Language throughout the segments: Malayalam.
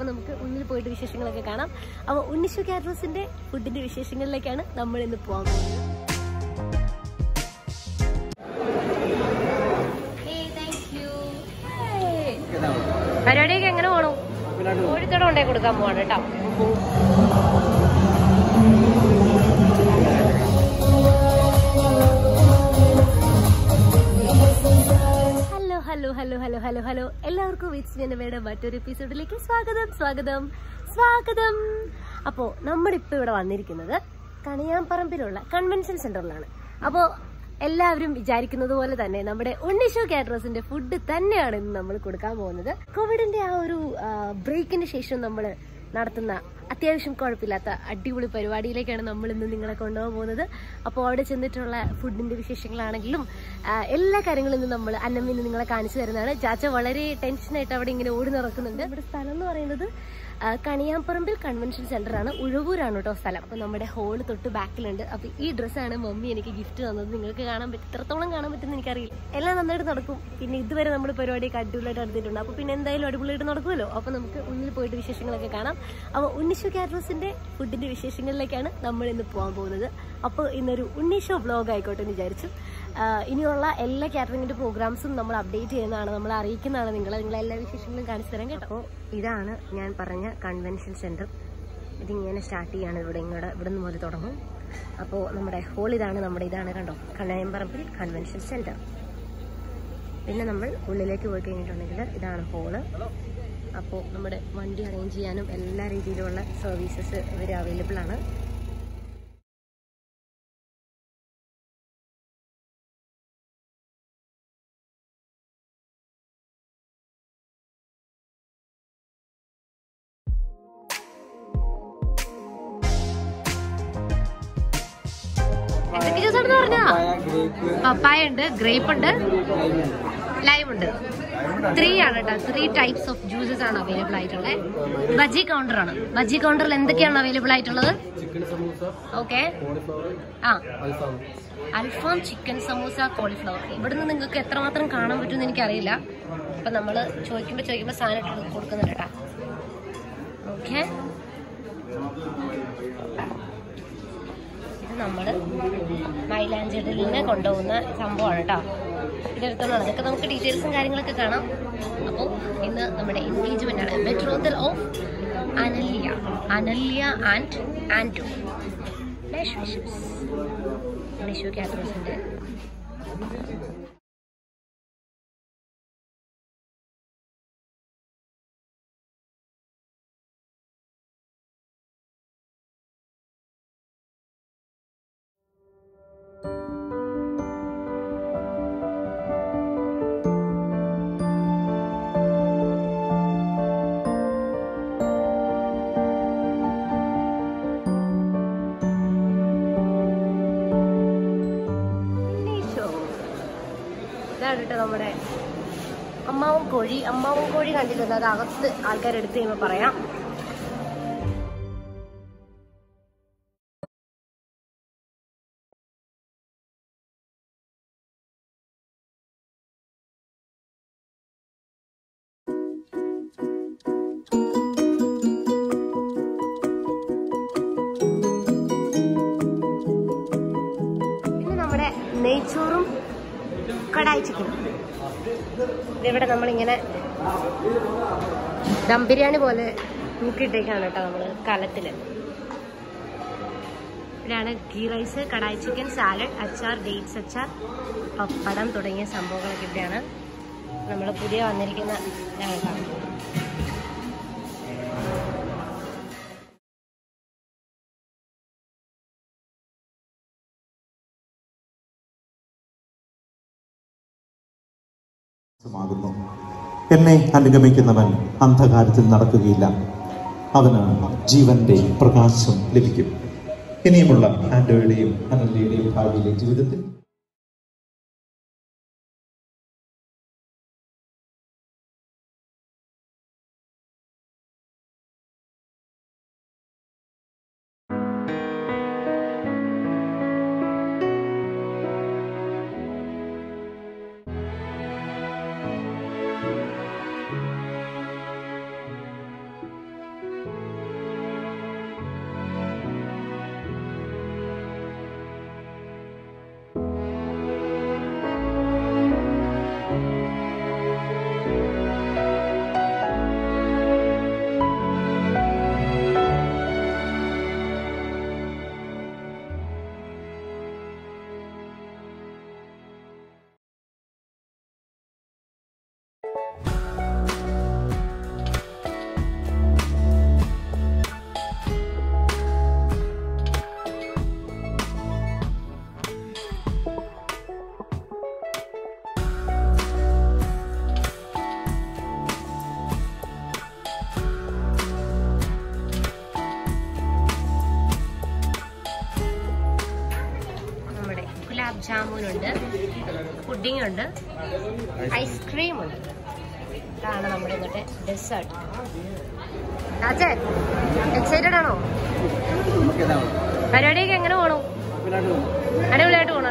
അപ്പൊ നമുക്ക് ഉള്ളിൽ പോയിട്ട് വിശേഷങ്ങളൊക്കെ കാണാം. അപ്പോൾ ഉണ്ണിഷു കാറ്ററസിന്റെ ഫുഡിന്റെ വിശേഷങ്ങളിലേക്കാണ് നമ്മൾ ഇന്ന് പോകാൻ പോകുന്നത്. പരിപാടിയൊക്കെ എങ്ങനെ പോകണം കോഴിത്തടം കൊണ്ടേ കൊടുക്കാൻ പോവാണ് കേട്ടോ. എല്ലാവർക്കും വിറ്റ്സ് വിനവയുടെ മറ്റൊരു എപ്പിസോഡിലേക്ക് സ്വാഗതം സ്വാഗതം സ്വാഗതം. അപ്പോൾ നമ്മളിപ്പോൾ ഇവിടെ വന്നിരിക്കുന്നത് കണിയാമ്പറമ്പിലുള്ള കൺവെൻഷൻ സെന്ററിലാണ് അപ്പോൾ എല്ലാവരും വിചാരിക്കുന്നത് പോലെ തന്നെ നമ്മുടെ ഉണ്ണിഷോ കാറ്ററേഴ്സിന്റെ ഫുഡ് തന്നെയാണ് ഇന്ന് നമ്മൾ കൊടുക്കാൻ പോകുന്നത്. കോവിഡിന്റെ ആ ഒരു ബ്രേക്കിന് ശേഷം നമ്മൾ നടത്തുന്ന അത്യാവശ്യം കുഴപ്പമില്ലാത്ത അടിപൊളി പരിപാടിയിലേക്കാണ് നമ്മൾ ഇന്ന് നിങ്ങളെ കൊണ്ടുപോകാൻ പോകുന്നത്. അപ്പോൾ അവിടെ ചെന്നിട്ടുള്ള ഫുഡിന്റെ വിശേഷങ്ങളാണെങ്കിലും എല്ലാ കാര്യങ്ങളും നമ്മൾ അന്നമ്മിന്ന് നിങ്ങളെ കാണിച്ചു തരുന്നതാണ്. ചാച്ച വളരെ ടെൻഷനായിട്ട് അവിടെ ഇങ്ങനെ ഓടി നടക്കുന്നുണ്ട്. ഇവിടെ സ്ഥലം എന്ന് പറയുന്നത് കണിയാമ്പറമ്പിൽ കൺവെൻഷൻ സെന്റർ ആണ്. ഉഴവൂരാണ് കേട്ടോ സ്ഥലം. അപ്പൊ നമ്മുടെ ഹോൾ തൊട്ട് ബാക്കിലുണ്ട്. അപ്പൊ ഈ ഡ്രസ്സാണ് മമ്മി എനിക്ക് ഗിഫ്റ്റ് തന്നത്. നിങ്ങൾക്ക് കാണാൻ പറ്റും എത്രത്തോളം കാണാൻ പറ്റുമെന്ന് എനിക്കറിയില്ല. എല്ലാം നന്നായിട്ട് നടക്കും. പിന്നെ ഇതുവരെ നമ്മൾ പരിപാടിയൊക്കെ അടിപൊളിയായിട്ട് നടത്തിയിട്ടുണ്ട് അപ്പൊ പിന്നെ എന്തായാലും അടിപൊളിയായിട്ട് നടക്കുമല്ലോ. അപ്പൊ നമുക്ക് ഉള്ളിൽ പോയിട്ട് വിശേഷങ്ങളൊക്കെ കാണാം. അപ്പൊ ഉണ്ണിഷു കാരസിന്റെ ഫുഡിന്റെ വിശേഷങ്ങളിലേക്കാണ് നമ്മൾ ഇന്ന് പോകാൻ പോകുന്നത്. അപ്പോൾ ഇന്നൊരു ഉണ്ണിഷോ വ്ലോഗ് ആയിക്കോട്ടെ എന്ന് വിചാരിച്ചു. ഇനിയുള്ള എല്ലാ കാറ്ററിംഗിന്റെ പ്രോഗ്രാംസും നമ്മൾ അപ്ഡേറ്റ് ചെയ്യുന്നതാണ്. നമ്മൾ അറിയിക്കുന്നതാണ്. നിങ്ങളെ നിങ്ങളെ എല്ലാ വിശേഷങ്ങളും കാണിച്ചു തരാൻ കേട്ടോ. അപ്പോൾ ഇതാണ് ഞാൻ പറഞ്ഞ കൺവെൻഷൻ സെന്റർ ഇതിങ്ങനെ സ്റ്റാർട്ട് ചെയ്യാണ് ഇവിടെ ഇങ്ങോട്ട് ഇവിടെ നിന്ന് മുതൽ തുടങ്ങും. അപ്പോൾ നമ്മുടെ ഹോൾ ഇതാണ് നമ്മുടെ ഇതാണ് കണ്ടോ? കണ്ണയമ്പറമ്പിൽ കൺവെൻഷൻ സെന്റർ പിന്നെ നമ്മൾ ഉള്ളിലേക്ക് പോയി കഴിഞ്ഞിട്ടുണ്ടെങ്കിൽ ഇതാണ് ഹോൾ അപ്പോൾ നമ്മുടെ വണ്ടി അറേഞ്ച് ചെയ്യാനും എല്ലാ രീതിയിലുള്ള സർവീസസ് ഇവർ അവൈലബിൾ ആണ്. എന്തൊക്കെ ജ്യൂസ് ആണെന്ന് പറഞ്ഞാ? പപ്പായ ഉണ്ട് ഗ്രേപ്പ് ഉണ്ട് ലൈം ഉണ്ട്. ത്രീ ആണ് കേട്ടോ. ത്രീ ടൈപ്സ് ഓഫ് ജ്യൂസസ് ആണ് അവൈലബിൾ ആയിട്ടുള്ളത് ബജി കൗണ്ടർ ആണ്. ബജി കൗണ്ടറിൽ എന്തൊക്കെയാണ് അവൈലബിൾ ആയിട്ടുള്ളത്? ഓക്കെ ആ. അൽഫാം ചിക്കൻ സമൂസ കോളിഫ്ലവർ ഇവിടുന്ന് നിങ്ങൾക്ക് എത്രമാത്രം കാണാൻ പറ്റുമെന്ന് എനിക്കറിയില്ല. അപ്പൊ നമ്മൾ ചോദിക്കുമ്പോ ചോദിക്കുമ്പോ സാധനം ഇട്ട് കൊടുക്കുന്നുണ്ട് കേട്ടാ. ഓക്കെ ഇത് നമ്മൾ നിന്ന് കൊണ്ടുപോകുന്ന സംഭവമാണ് കേട്ടോ ഇതെടുത്തോളാണ് ഇതൊക്കെ നമുക്ക് ഡീറ്റെയിൽസും കാര്യങ്ങളൊക്കെ കാണാം. അപ്പോൾ ഇന്ന് നമ്മുടെ എൻഗേജ്മെന്റ് ആണ് betrothal of Analya. Analya and Andu best wishes Vishu കാറ്ററോസിന്റെ കോഴി അമ്മാവൻ കോഴി കണ്ടിട്ടുണ്ട്. അത് അകത്ത് ആൾക്കാർ എടുത്ത് കഴിയുമ്പോൾ പറയാം നെയ്ച്ചോറും കടായി ചിക്കനും. ഇതിവിടെ നമ്മളിങ്ങനെ ദം ബിരിയാണി പോലെ മുക്കിയിട്ടേക്കാണ് കേട്ടോ നമ്മൾ കലത്തിൽ. ഇവിടെയാണ് ghee rice kadai chicken salad അച്ചാർ ഡേറ്റ്സ് അച്ചാർ പപ്പടം തുടങ്ങിയ സംഭവങ്ങളൊക്കെ ഇവിടെയാണ്. നമ്മൾ പുതിയ വന്നിരിക്കുന്ന മാകുന്നു എന്നെ അനുഗമിക്കുന്നവൻ അന്ധകാരത്തിൽ നടക്കുകയില്ല. അവന് ജീവന്റെ പ്രകാശം ലഭിക്കും. ഇനിയുമുള്ള ആൻഡോയുടെയും അനല്ലയുടെയും ഭാവിയിലെ ജീവിതത്തിൽ ജാമൂനുണ്ട് പുഡിംഗ് ഉണ്ട് ഐസ്ക്രീം ഉണ്ട് ഇതാണ് നമ്മുടെ ഇന്നത്തെ ഡെസേർട്ട് രാജൻ എക്സൈറ്റഡ് ആണോ? പരിപാടിയൊക്കെ എങ്ങനെ പോണു? അടിപൊളിയായിട്ട് പോണു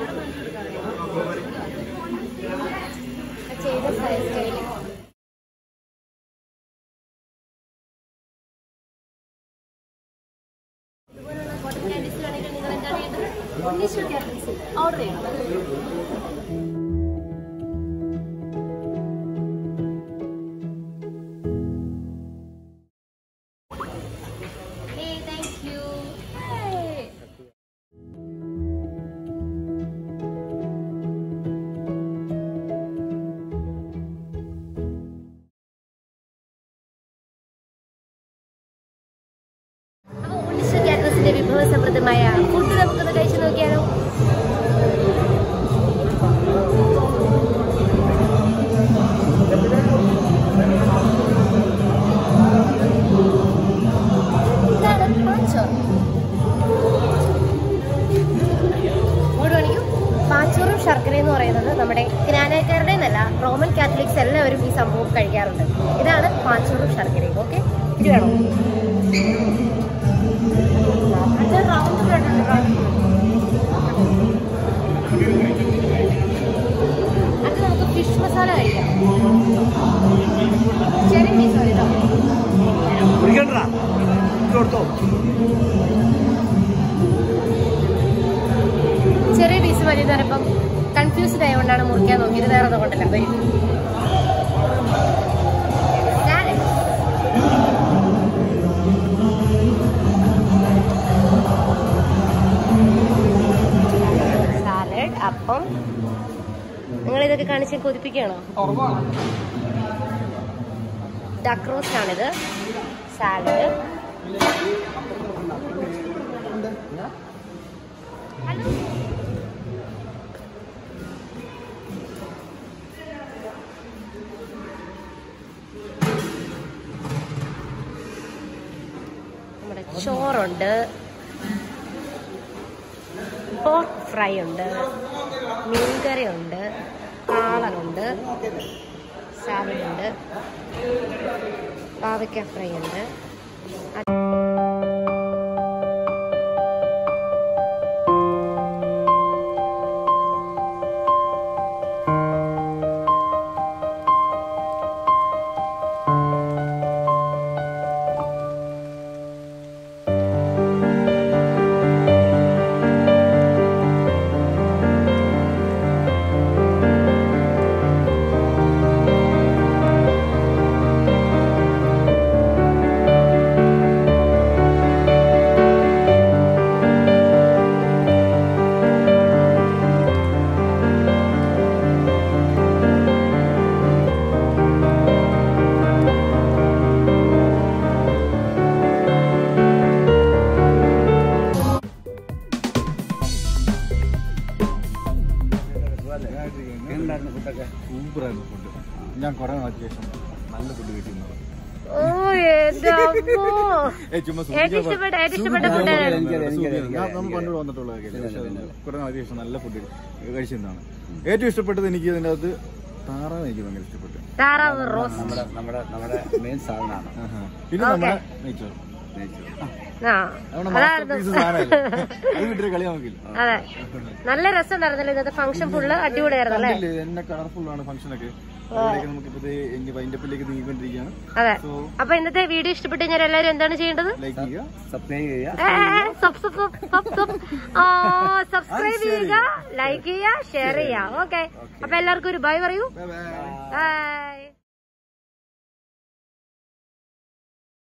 വിഭവസമൃദ്ധമായ ഫുഡ് നമുക്കൊന്ന് കഴിച്ചു നോക്കിയാലോ? പാച്ചോറും ശർക്കര എന്ന് പറയുന്നത് നമ്മുടെ ജ്ഞാനക്കാരുടെ എന്നല്ല റോമൻ കാത്തലിക്സ് എല്ലാവരും ഈ സംഭവം കഴിക്കാറുണ്ട്. ഇതാണ് പാച്ചോറും ശർക്കരയും. ഓക്കെ? ഇത് വേണോ? അത് റൗണ്ട് ബ്രെഡ് ഉണ്ട് റൗണ്ട് അത് നമുക്ക് ഫിഷ് മസാല അപ്പം നിങ്ങൾ ഇതൊക്കെ കാണിച്ച് കൊതിപ്പിക്കുകയാണോ? ഡക്ക് റോസ്റ്റ് ആണിത്. സാലഡ് നമ്മുടെ ചോറുണ്ട്. പോർക്ക് ഫ്രൈ ഉണ്ട്. മീൻകറി ഉണ്ട് കാളനുണ്ട് സാലഡ് ഉണ്ട് പാവയ്ക്ക ഫ്രൈ ഉണ്ട് ഞാൻ കുറെ നാൾക്ക് ശേഷം നല്ല ഫുഡ് കിട്ടി നല്ല ഫുഡ് കഴിച്ചതാണ് ഏറ്റവും ഇഷ്ടപ്പെട്ടത് എനിക്ക് ഇതിന്റെ അകത്ത് താറാവ് എനിക്ക് ഭയങ്കര ഇഷ്ടപ്പെട്ടു. താറാവ് നമ്മുടെ നമ്മുടെ മെയിൻ സാധനമാണ്. പിന്നെ നമ്മുടെ നെയ്ച്ചോറ്. നെയ്ച്ചോറ്. അത് നല്ല രസം ഉണ്ടായിരുന്നല്ലോ ഇന്നത്തെ ഫംഗ്ഷൻ ഫുള്ള് അടിപൊളിയായിരുന്നു അല്ലേ? കളർഫുൾ ആണ് ഫംഗ്ഷൻ ഒക്കെ. അതെ. അപ്പൊ ഇന്നത്തെ വീഡിയോ ഇഷ്ടപ്പെട്ട് കഴിഞ്ഞാൽ എല്ലാവരും എന്താണ് ചെയ്യേണ്ടത്? ലൈക്ക് ചെയ്യുക സബ്സ്ക്രൈബ് ചെയ്യുക. ലൈക്ക് ചെയ്യുക ഷെയർ ചെയ്യുക ഓക്കെ അപ്പൊ എല്ലാവർക്കും ഒരു ബൈ പറയൂ. ബൈ